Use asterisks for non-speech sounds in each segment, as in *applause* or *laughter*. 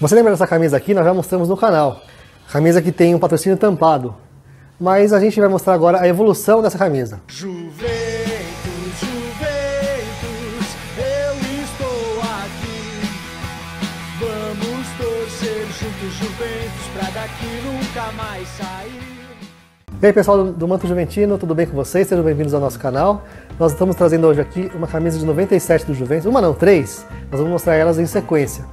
Você lembra dessa camisa aqui? Nós já mostramos no canal. Camisa que tem um patrocínio tampado. Mas a gente vai mostrar agora a evolução dessa camisa. Juventus, Juventus, eu estou aqui. Vamos torcer juntos, Juventus, pra daqui nunca mais sair. E aí pessoal do Manto Juventino, tudo bem com vocês? Sejam bem-vindos ao nosso canal. Nós estamos trazendo hoje aqui uma camisa de 97 do Juventus, uma não, três. Nós vamos mostrar elas em sequência.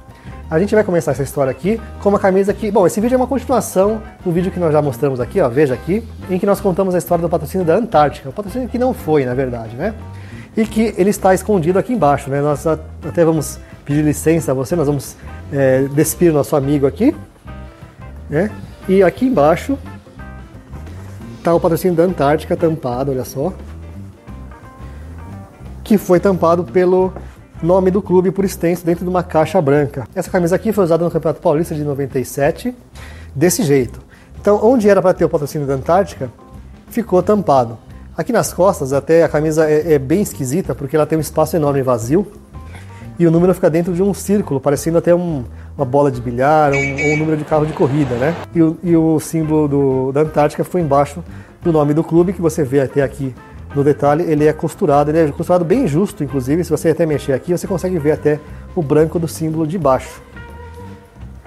A gente vai começar essa história aqui com uma camisa que, bom, esse vídeo é uma continuação do vídeo que nós já mostramos aqui, ó, veja aqui, em que nós contamos a história do patrocínio da Antártica, o patrocínio que não foi, na verdade, né? E que ele está escondido aqui embaixo, né? Nós até vamos pedir licença a você, nós vamos é, despir o nosso amigo aqui, né? E aqui embaixo está o patrocínio da Antártica tampado, olha só, que foi tampado pelo nome do clube por extenso dentro de uma caixa branca. Essa camisa aqui foi usada no Campeonato Paulista de 97, desse jeito. Então, onde era para ter o patrocínio da Antártica, ficou tampado. Aqui nas costas, até a camisa é, é, bem esquisita, porque ela tem um espaço enorme vazio, e o número fica dentro de um círculo, parecendo até um, uma bola de bilhar, um, ou um número de carro de corrida, né? E o, e o símbolo do, da Antártica foi embaixo do nome do clube, que você vê até aqui no detalhe, ele é costurado, ele é costurado bem justo, inclusive, se você até mexer aqui, você consegue ver até o branco do símbolo de baixo.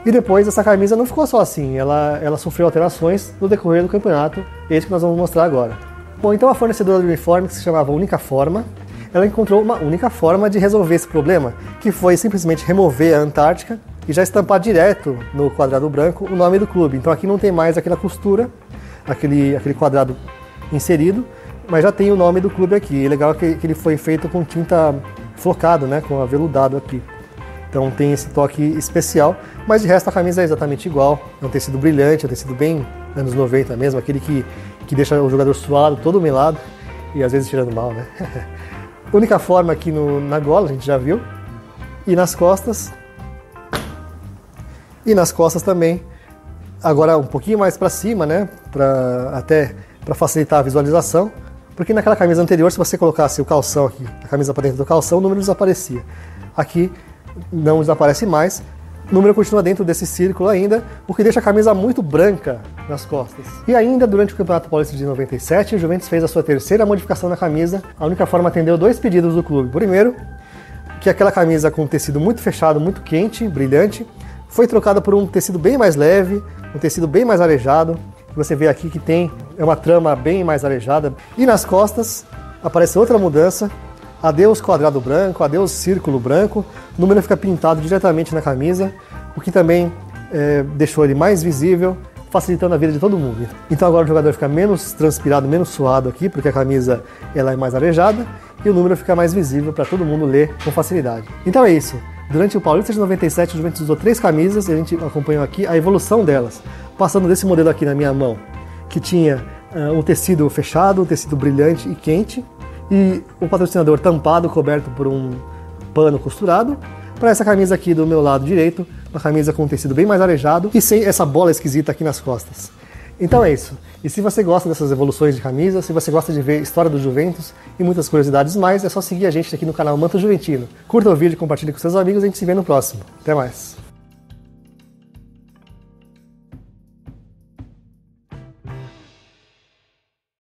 E depois essa camisa não ficou só assim, ela, ela sofreu alterações no decorrer do campeonato, esse que nós vamos mostrar agora. Bom, então a fornecedora do uniforme, que se chamava Única Forma, ela encontrou uma única forma de resolver esse problema, que foi simplesmente remover a Antártica e já estampar direto no quadrado branco o nome do clube. Então aqui não tem mais aquela costura, aquele, aquele quadrado inserido, mas já tem o nome do clube aqui. E legal que, que ele foi feito com tinta flocado, né, com aveludado aqui. Então tem esse toque especial, mas de resto a camisa é exatamente igual. É um tecido brilhante, é um tecido bem anos 90 mesmo, aquele que, que deixa o jogador suado, todo melado e às vezes tirando mal, né? *laughs* Única forma aqui no, na gola, a gente já viu. E nas costas. E nas costas também. Agora um pouquinho mais para cima, né? Pra, até para facilitar a visualização. Porque naquela camisa anterior, se você colocasse o calção aqui, a camisa para dentro do calção, o número desaparecia. Aqui não desaparece mais, o número continua dentro desse círculo ainda, o que deixa a camisa muito branca nas costas. E ainda durante o Campeonato Paulista de 97, o Juventus fez a sua terceira modificação na camisa. A única forma atendeu dois pedidos do clube. Primeiro, que aquela camisa com um tecido muito fechado, muito quente, brilhante, foi trocada por um tecido bem mais leve, um tecido bem mais arejado, você vê aqui que tem é uma trama bem mais arejada. E nas costas aparece outra mudança. Adeus quadrado branco, adeus círculo branco. O número fica pintado diretamente na camisa, o que também é, deixou ele mais visível, facilitando a vida de todo mundo. Então agora o jogador fica menos transpirado, menos suado aqui, porque a camisa ela é mais arejada e o número fica mais visível para todo mundo ler com facilidade. Então é isso. Durante o Paulista de 97, o Juventus usou três camisas e a gente acompanhou aqui a evolução delas. Passando desse modelo aqui na minha mão, que tinha uh, um tecido fechado, um tecido brilhante e quente, e o patrocinador tampado, coberto por um pano costurado, para essa camisa aqui do meu lado direito, uma camisa com um tecido bem mais arejado e sem essa bola esquisita aqui nas costas. Então é isso. E se você gosta dessas evoluções de camisa, se você gosta de ver história do Juventus e muitas curiosidades mais, é só seguir a gente aqui no canal Manto Juventino. Curta o vídeo, compartilhe com seus amigos e a gente se vê no próximo. Até mais!